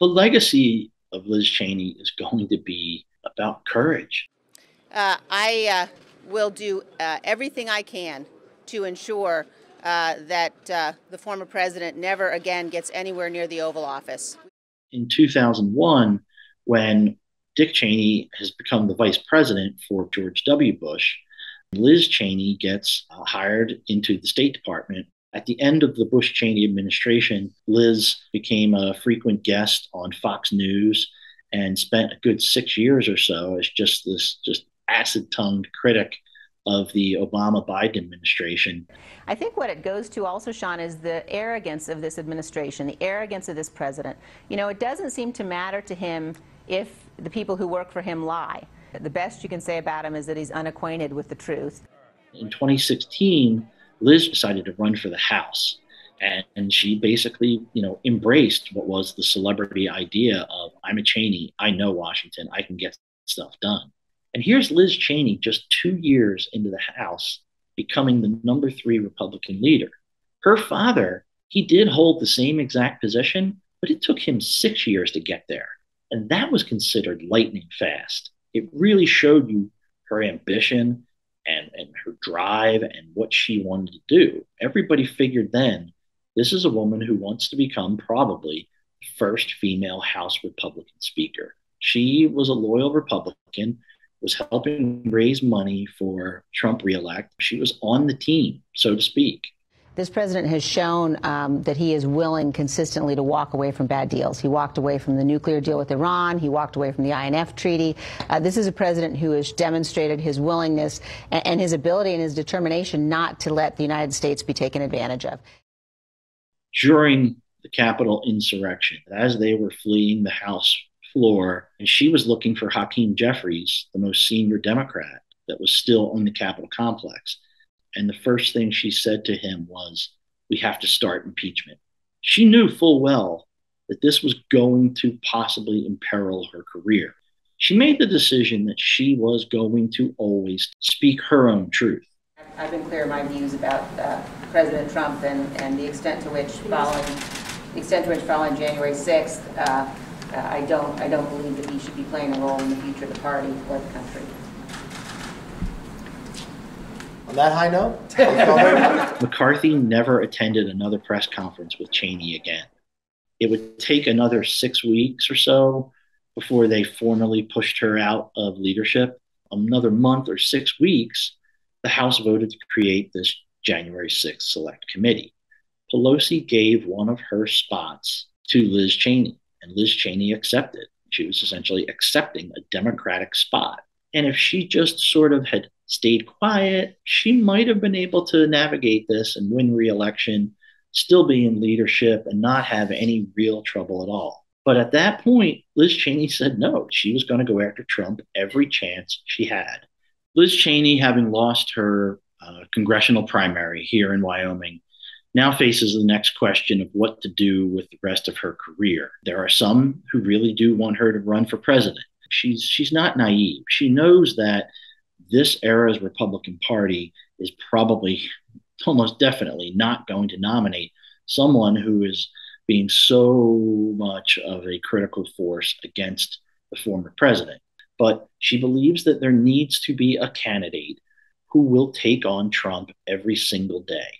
The legacy of Liz Cheney is going to be about courage. Uh, I uh, will do uh, everything I can to ensure uh, that uh, the former president never again gets anywhere near the Oval Office. In 2001, when Dick Cheney has become the vice president for George W. Bush, Liz Cheney gets uh, hired into the State Department. At the end of the Bush Cheney administration, Liz became a frequent guest on Fox News and spent a good six years or so as just this just acid tongued critic of the Obama Biden administration. I think what it goes to also, Sean, is the arrogance of this administration, the arrogance of this president. You know, it doesn't seem to matter to him if the people who work for him lie. The best you can say about him is that he's unacquainted with the truth. In 2016, Liz decided to run for the House. And, and she basically, you know, embraced what was the celebrity idea of I'm a Cheney, I know Washington, I can get stuff done. And here's Liz Cheney just two years into the House becoming the number three Republican leader. Her father, he did hold the same exact position, but it took him six years to get there. And that was considered lightning fast. It really showed you her ambition and, her drive and what she wanted to do. Everybody figured then this is a woman who wants to become probably first female House Republican speaker. She was a loyal Republican was helping raise money for Trump reelect. She was on the team, so to speak. This president has shown um, that he is willing consistently to walk away from bad deals. He walked away from the nuclear deal with Iran. He walked away from the INF treaty. Uh, this is a president who has demonstrated his willingness and, and his ability and his determination not to let the United States be taken advantage of. During the Capitol insurrection, as they were fleeing the House floor, and she was looking for Hakeem Jeffries, the most senior Democrat that was still on the Capitol complex. And the first thing she said to him was, We have to start impeachment. She knew full well that this was going to possibly imperil her career. She made the decision that she was going to always speak her own truth. I've been clear in my views about uh, President Trump and, and the extent to which following the extent to which following January 6th, uh, uh, I don't, I don't believe that he should be playing a role in the future of the party or the country. On that high note, McCarthy never attended another press conference with Cheney again. It would take another six weeks or so before they formally pushed her out of leadership. Another month or six weeks, the House voted to create this January 6th Select Committee. Pelosi gave one of her spots to Liz Cheney and Liz Cheney accepted. She was essentially accepting a Democratic spot. And if she just sort of had stayed quiet, she might have been able to navigate this and win re-election, still be in leadership and not have any real trouble at all. But at that point, Liz Cheney said no. She was going to go after Trump every chance she had. Liz Cheney, having lost her uh, congressional primary here in Wyoming, now faces the next question of what to do with the rest of her career. There are some who really do want her to run for president. She's she's not naive. She knows that this era's Republican Party is probably almost definitely not going to nominate someone who is being so much of a critical force against the former president. But she believes that there needs to be a candidate who will take on Trump every single day